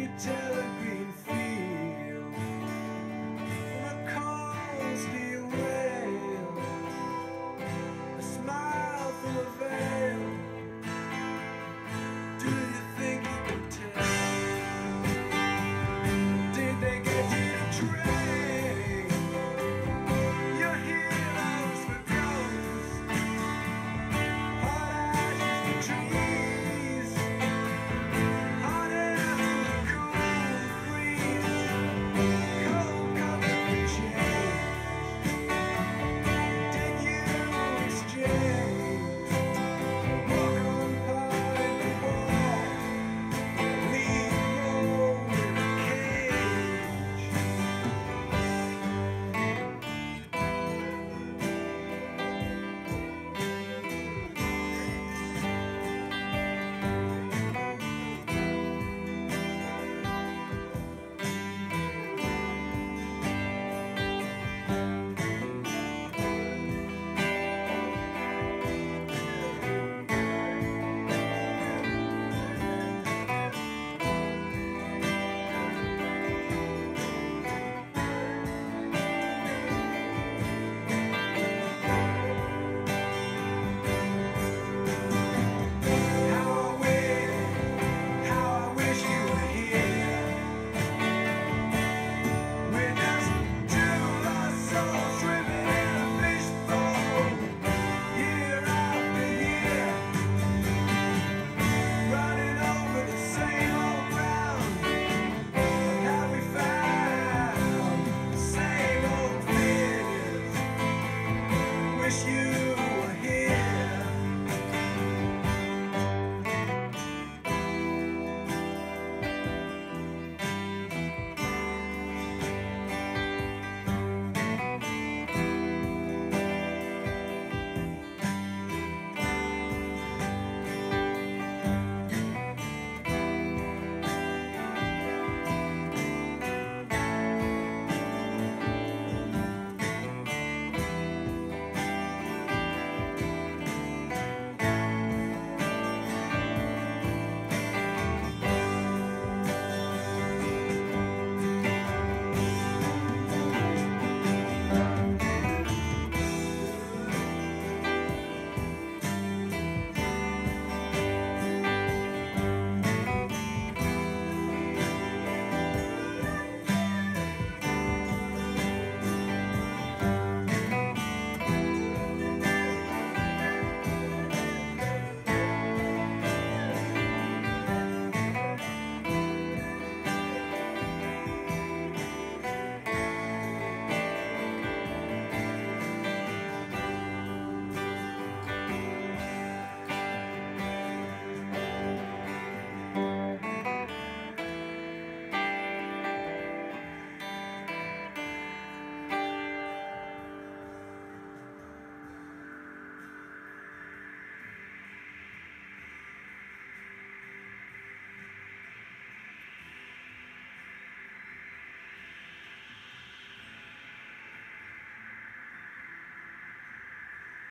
You tell a